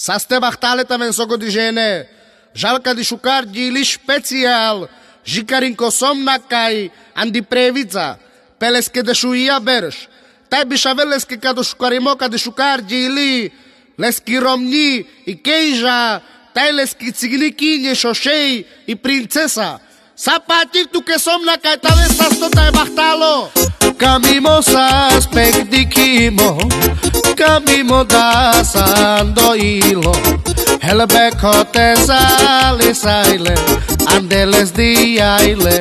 Састе бахталета мен со годи жене, жалка ди шукар ди или специјал, жикарин косом накај, анди превица, пелеске де шуија берш, тај би велеске кадо шукаримо ди шукар ди или, лески ромни и кејжа. тај лески цигникиње шошеј и принцеса, Сапатик туке сом на кај, таве састо тај бахтало. Camimo sa spekdikimo, camimo da sando hilo. El beco te sale, sale, andeles di aile.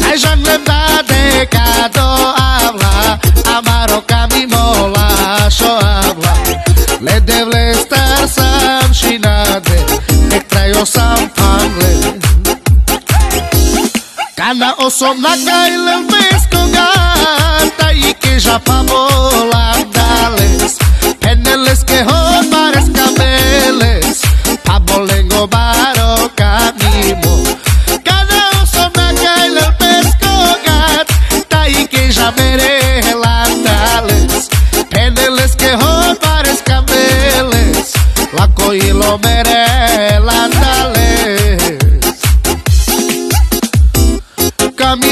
Tajan lemda de cado habla, amaro camimo lašo habla. Le devle estar sam šinade, nek trajo sam Ana, eu sou maga e lambês com gata E é que já pavola dales É neles que roubar as cabeles Pavolengo baro camimo Cada um sou maga e lambês com gata E é que já merela dales É que roubar as cabeles Laco e lo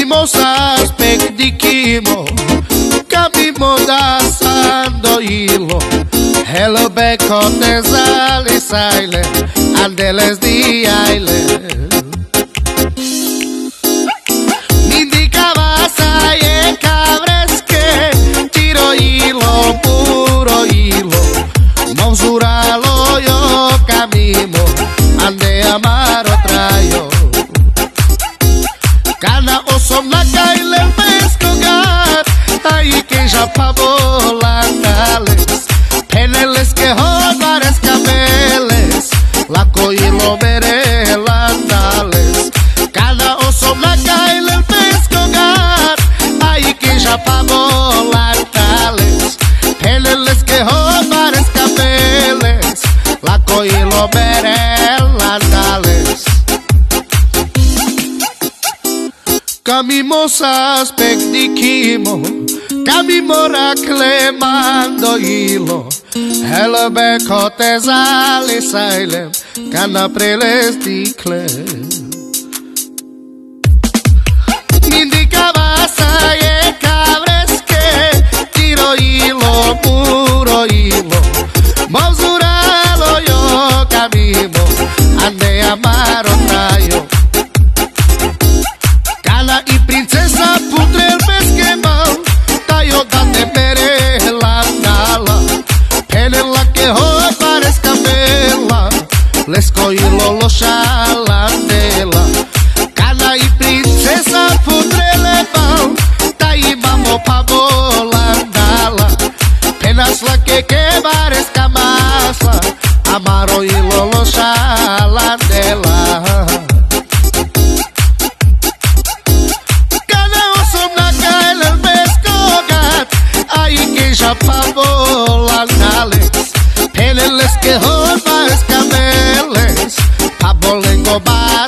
Camimo saspek dikimo Camimo dasando hilo Hello bekote zali saile Andeles di aile Cada osobaka i lembes kogar aí quem já pavou lá nales Peneles é que rodares cabeles. La coi lobere lá nales Cada osobaka i lembes kogar aí quem já pavou lá nales Peneles é que rodares cabeles. La coi lobere Camimo saspek dikimo Camimo raklemando hilo Hele bekote zali sailem Kana preles dikle Indica vasaye cabresque. Tiro hilo, puro hilo. Monsuralo yo camimo. Ande amaro Les coilo lo shalandela Cana y princesa putre le pão Tayi vamos pa volandala Penas la que que parezca masa Amaro y lo shalandela Cada oso na cael el pesco gat Ahí que ya pavo las nales Peneles que ho panelas, a bola engobada.